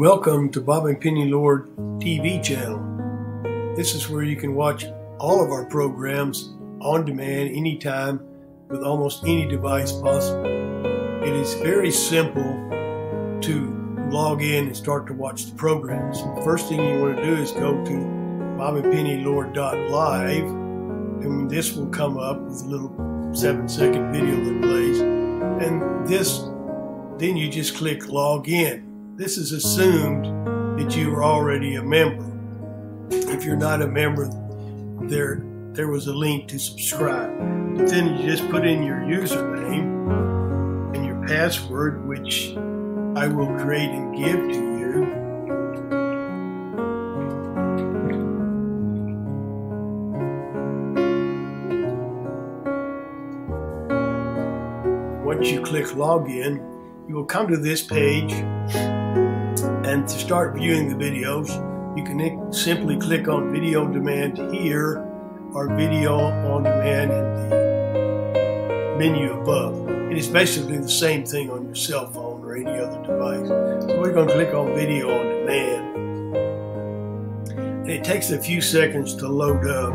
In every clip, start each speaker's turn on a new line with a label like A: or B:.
A: Welcome to Bob and Penny Lord TV channel. This is where you can watch all of our programs on demand anytime with almost any device possible. It is very simple to log in and start to watch the programs. The first thing you want to do is go to bobandpennylord.live and this will come up with a little seven second video that plays. And this, then you just click log in this is assumed that you are already a member. If you're not a member, there there was a link to subscribe. But then you just put in your username and your password, which I will create and give to you. Once you click login, you will come to this page and to start viewing the videos, you can simply click on video on demand here or video on demand in the menu above. It is basically the same thing on your cell phone or any other device. So we're going to click on video on demand. And it takes a few seconds to load up.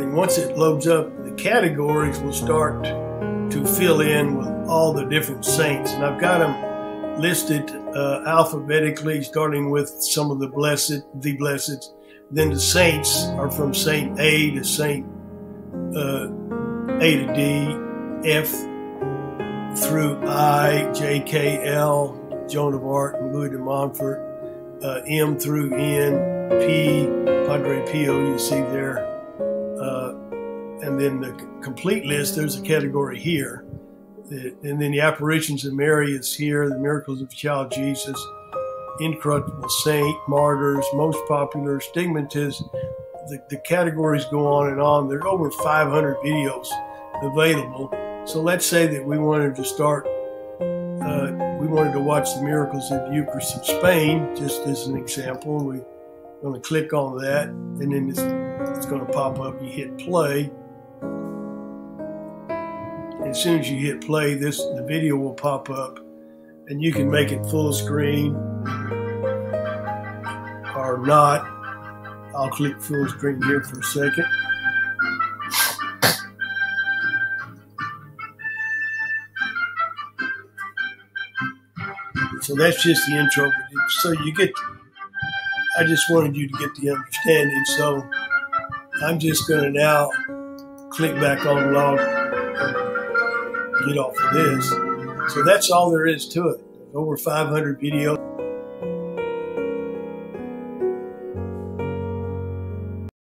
A: And once it loads up, categories will start to fill in with all the different saints. And I've got them listed uh, alphabetically, starting with some of the blessed, the blessed. Then the saints are from Saint A to Saint uh, A to D, F through I, J, K, L, Joan of Arc, and Louis de Montfort, uh, M through N, P, Padre Pio, you see there, and then the complete list, there's a category here. And then the apparitions of Mary is here, the miracles of the child Jesus, incorruptible saint, martyrs, most popular, stigmatists. The, the categories go on and on. There are over 500 videos available. So let's say that we wanted to start, uh, we wanted to watch the miracles of the Eucharist in Spain, just as an example. We're going to click on that, and then it's, it's going to pop up. You hit play as soon as you hit play, this the video will pop up and you can make it full screen or not. I'll click full screen here for a second. So that's just the intro. So you get, I just wanted you to get the understanding. So I'm just going to now click back on log get off of this. So that's all there is to it. over 500 videos.